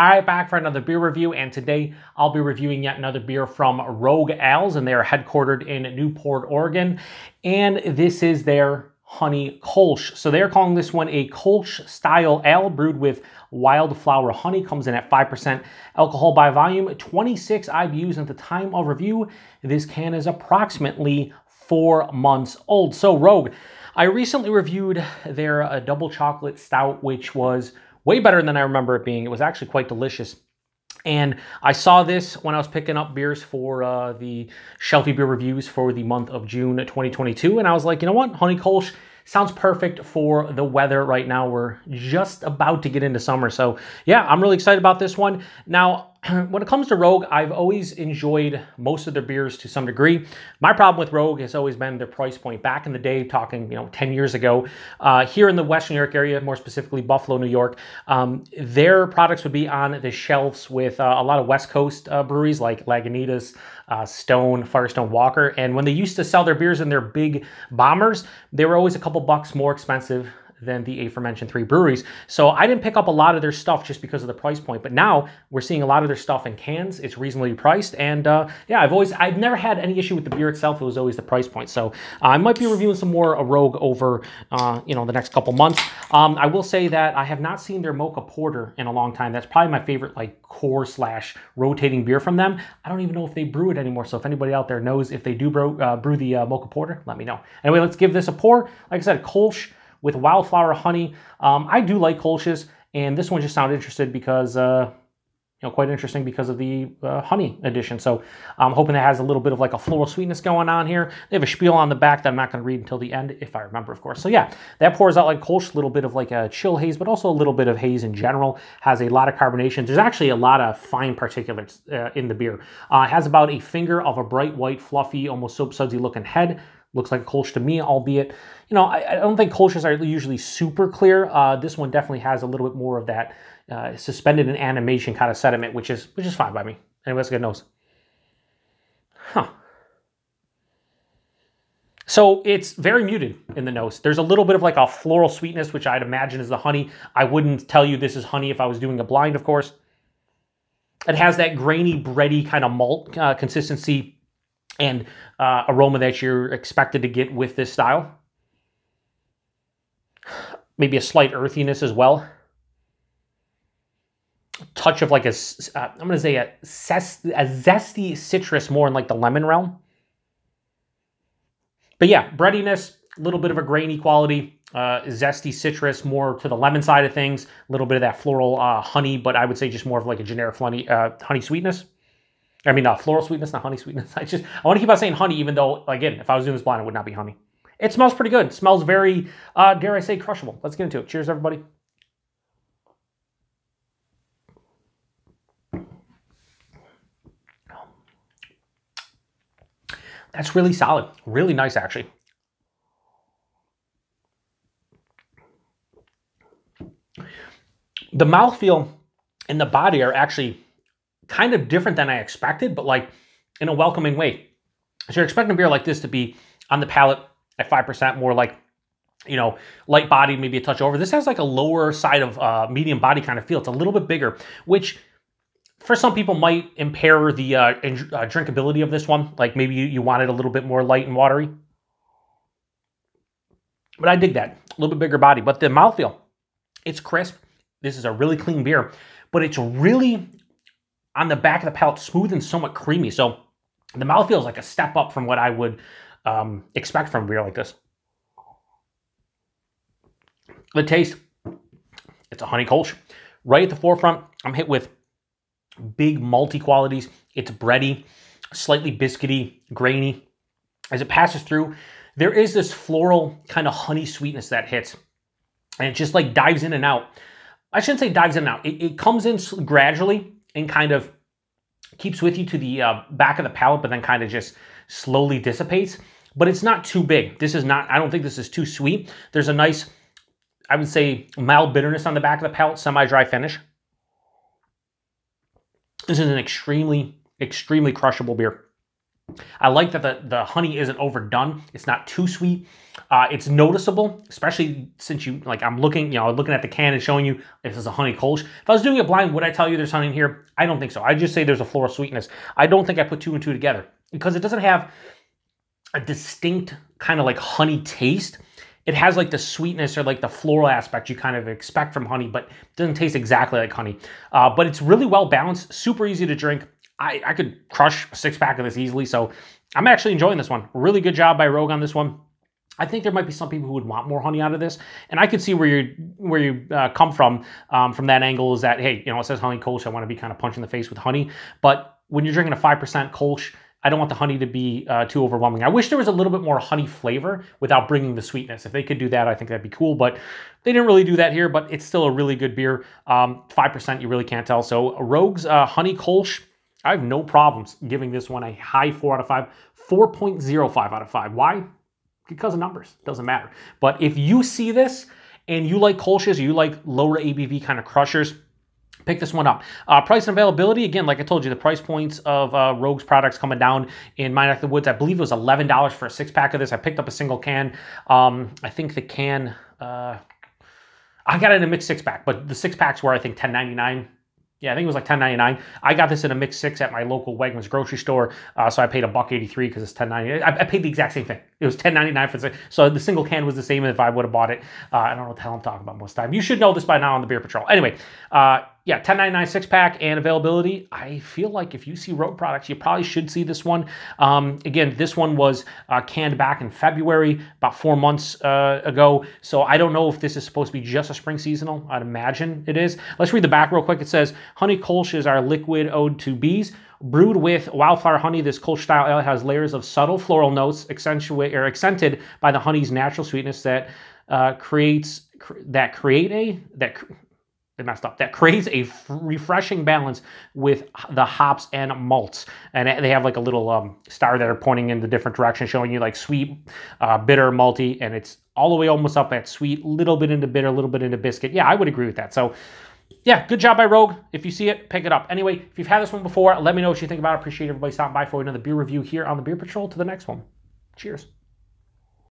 All right, back for another beer review, and today I'll be reviewing yet another beer from Rogue Ales, and they are headquartered in Newport, Oregon, and this is their honey kolsch. So they're calling this one a kolsch style ale brewed with wildflower honey. Comes in at 5% alcohol by volume, 26 IBUs at the time of review. This can is approximately four months old. So Rogue, I recently reviewed their uh, double chocolate stout, which was way better than I remember it being. It was actually quite delicious. And I saw this when I was picking up beers for uh, the Shelfie Beer Reviews for the month of June 2022. And I was like, you know what? Honey Kolsch sounds perfect for the weather right now. We're just about to get into summer. So yeah, I'm really excited about this one. Now, when it comes to Rogue, I've always enjoyed most of their beers to some degree. My problem with Rogue has always been their price point. Back in the day, talking you know 10 years ago, uh, here in the Western New York area, more specifically Buffalo, New York, um, their products would be on the shelves with uh, a lot of West Coast uh, breweries like Lagunitas, uh, Stone, Firestone Walker. And when they used to sell their beers in their big bombers, they were always a couple bucks more expensive than the aforementioned three breweries. So I didn't pick up a lot of their stuff just because of the price point. But now we're seeing a lot of their stuff in cans. It's reasonably priced. And uh, yeah, I've always, I've never had any issue with the beer itself. It was always the price point. So uh, I might be reviewing some more a Rogue over, uh, you know, the next couple months. Um, I will say that I have not seen their Mocha Porter in a long time. That's probably my favorite like core slash rotating beer from them. I don't even know if they brew it anymore. So if anybody out there knows if they do brew, uh, brew the uh, Mocha Porter, let me know. Anyway, let's give this a pour. Like I said, Kolsch with wildflower honey. Um, I do like Kolsch's, and this one just sounded interested because, uh, you know, quite interesting because of the uh, honey addition. So I'm hoping it has a little bit of like a floral sweetness going on here. They have a spiel on the back that I'm not going to read until the end, if I remember, of course. So yeah, that pours out like Kolsch, a little bit of like a chill haze, but also a little bit of haze in general. Has a lot of carbonation. There's actually a lot of fine particulates uh, in the beer. Uh, has about a finger of a bright white, fluffy, almost soap sudsy looking head looks like a Kolsch to me, albeit, you know, I, I don't think Kolsch's are usually super clear. Uh, this one definitely has a little bit more of that uh, suspended in animation kind of sediment, which is which is fine by me. Anyway, let's get nose. Huh. So it's very muted in the nose. There's a little bit of like a floral sweetness, which I'd imagine is the honey. I wouldn't tell you this is honey if I was doing a blind, of course. It has that grainy, bready kind of malt uh, consistency and uh, aroma that you're expected to get with this style. Maybe a slight earthiness as well. Touch of like a, am going to say a, a zesty citrus more in like the lemon realm. But yeah, breadiness, a little bit of a grainy quality, uh, zesty citrus, more to the lemon side of things, a little bit of that floral uh, honey, but I would say just more of like a generic honey, uh, honey sweetness. I mean, not floral sweetness, not honey sweetness. I just, I want to keep on saying honey, even though, again, if I was doing this blind, it would not be honey. It smells pretty good. It smells very, uh, dare I say, crushable. Let's get into it. Cheers, everybody. That's really solid. Really nice, actually. The mouthfeel and the body are actually kind of different than I expected, but like in a welcoming way. So you're expecting a beer like this to be on the palate at 5%, more like, you know, light body, maybe a touch over. This has like a lower side of uh, medium body kind of feel. It's a little bit bigger, which for some people might impair the uh, uh, drinkability of this one. Like maybe you, you want it a little bit more light and watery. But I dig that. A little bit bigger body. But the mouthfeel, it's crisp. This is a really clean beer, but it's really on the back of the palate, smooth and somewhat creamy. So the mouth feels like a step up from what I would um, expect from beer like this. The taste, it's a honey kolsch. Right at the forefront, I'm hit with big malty qualities. It's bready, slightly biscuity, grainy. As it passes through, there is this floral kind of honey sweetness that hits. And it just like dives in and out. I shouldn't say dives in and out. It, it comes in gradually and kind of keeps with you to the uh, back of the palate, but then kind of just slowly dissipates. But it's not too big. This is not, I don't think this is too sweet. There's a nice, I would say, mild bitterness on the back of the palate, semi-dry finish. This is an extremely, extremely crushable beer. I like that the, the honey isn't overdone. It's not too sweet. Uh, it's noticeable, especially since you, like I'm looking, you know, looking at the can and showing you this is a honey kolsch. If I was doing it blind, would I tell you there's honey in here? I don't think so. I just say there's a floral sweetness. I don't think I put two and two together because it doesn't have a distinct kind of like honey taste. It has like the sweetness or like the floral aspect you kind of expect from honey, but doesn't taste exactly like honey. Uh, but it's really well balanced, super easy to drink. I, I could crush a six pack of this easily. So I'm actually enjoying this one. Really good job by Rogue on this one. I think there might be some people who would want more honey out of this, and I could see where you where you uh, come from um, from that angle. Is that hey, you know, it says honey kolsch. I want to be kind of punched in the face with honey, but when you're drinking a five percent kolsch, I don't want the honey to be uh, too overwhelming. I wish there was a little bit more honey flavor without bringing the sweetness. If they could do that, I think that'd be cool. But they didn't really do that here. But it's still a really good beer. Um, five percent, you really can't tell. So Rogue's uh, honey kolsch I have no problems giving this one a high 4 out of 5, 4.05 out of 5. Why? Because of numbers. Doesn't matter. But if you see this and you like Kolsch's, you like lower ABV kind of crushers, pick this one up. Uh, price and availability, again, like I told you, the price points of uh, Rogue's products coming down in my neck of the woods. I believe it was $11 for a six pack of this. I picked up a single can. Um, I think the can, uh, I got it in a mixed six pack, but the six packs were, I think, $10.99 yeah, I think it was like 10.99. I got this in a mix six at my local Wegmans grocery store, uh, so I paid a buck 83 because it's 10.99. I, I paid the exact same thing. It was 10.99 for the so the single can was the same if I would have bought it. Uh, I don't know what the hell I'm talking about most of the time. You should know this by now on the Beer PaTroll. Anyway, uh, yeah, 10.99 six pack and availability. I feel like if you see Rogue products, you probably should see this one. Um, again, this one was uh, canned back in February, about four months uh, ago. So I don't know if this is supposed to be just a spring seasonal. I'd imagine it is. Let's read the back real quick. It says, Honey Kolsch is our liquid ode to bees. Brewed with wildflower honey, this Kolsch style ale has layers of subtle floral notes accentuate or accented by the honey's natural sweetness that uh, creates cr that create a that they messed up. That creates a refreshing balance with the hops and malts. And they have like a little um, star that are pointing in the different directions, showing you like sweet, uh, bitter, malty, and it's all the way almost up at sweet, little bit into bitter, little bit into biscuit. Yeah, I would agree with that. So yeah, good job by Rogue. If you see it, pick it up. Anyway, if you've had this one before, let me know what you think about it. Appreciate everybody stopping by for another beer review here on the Beer PaTroll. To the next one. Cheers.